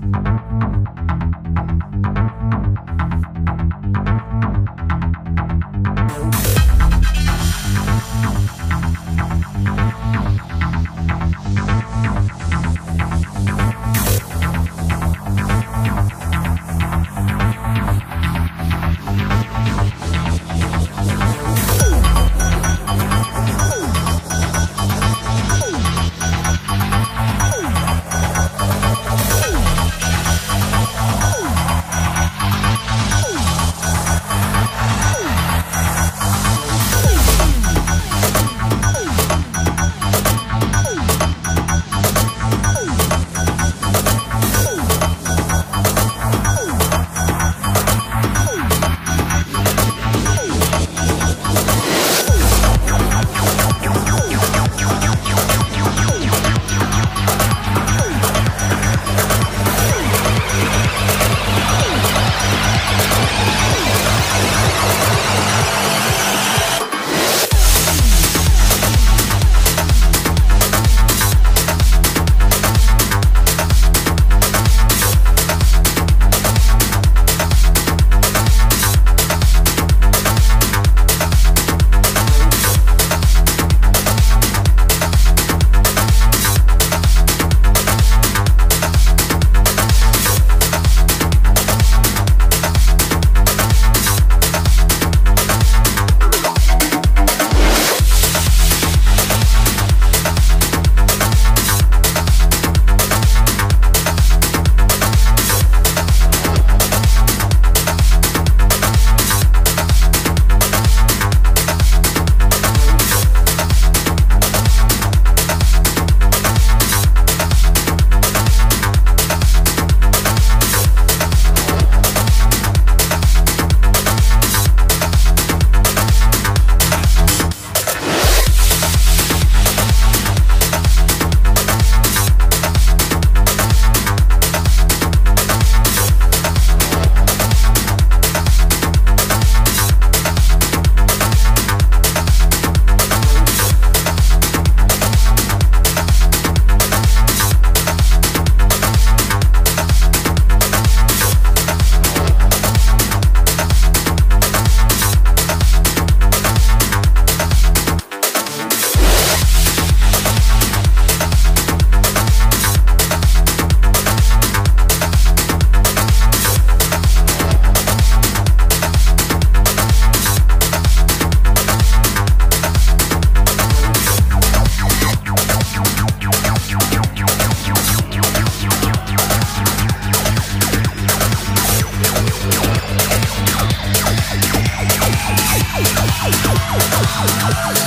Música Bye.